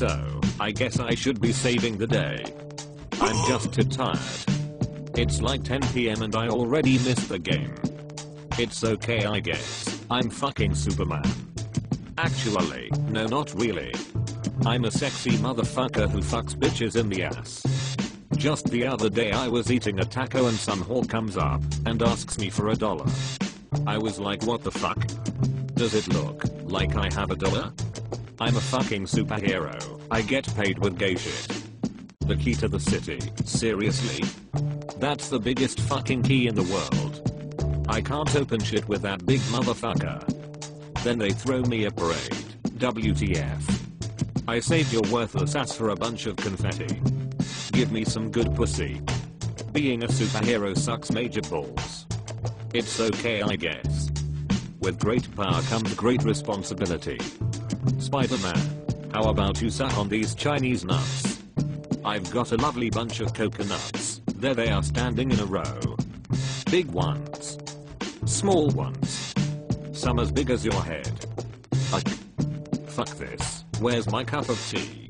So, I guess I should be saving the day. I'm just too tired. It's like 10 pm and I already missed the game. It's okay I guess. I'm fucking Superman. Actually, no not really. I'm a sexy motherfucker who fucks bitches in the ass. Just the other day I was eating a taco and some whore comes up and asks me for a dollar. I was like what the fuck? Does it look like I have a dollar? I'm a fucking superhero. I get paid with gay shit. The key to the city. Seriously? That's the biggest fucking key in the world. I can't open shit with that big motherfucker. Then they throw me a parade. WTF. I saved your worthless ass for a bunch of confetti. Give me some good pussy. Being a superhero sucks major balls. It's okay I guess. With great power comes great responsibility. Spider-Man. How about you suck on these Chinese nuts? I've got a lovely bunch of coconuts. There they are standing in a row. Big ones. Small ones. Some as big as your head. Fuck this. Where's my cup of tea?